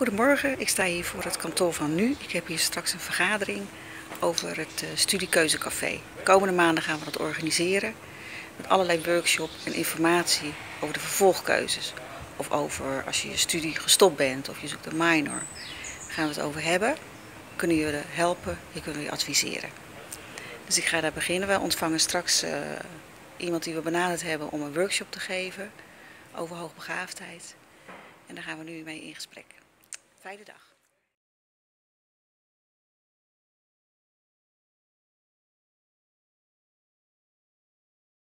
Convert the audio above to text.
Goedemorgen, ik sta hier voor het kantoor van Nu. Ik heb hier straks een vergadering over het uh, Studiekeuzecafé. Komende maanden gaan we dat organiseren met allerlei workshops en informatie over de vervolgkeuzes. Of over als je je studie gestopt bent of je zoekt een minor. Daar gaan we het over hebben. Kunnen jullie helpen, je kunnen je adviseren. Dus ik ga daar beginnen. Wij ontvangen straks uh, iemand die we benaderd hebben om een workshop te geven over hoogbegaafdheid. En daar gaan we nu mee in gesprek. Fijne dag.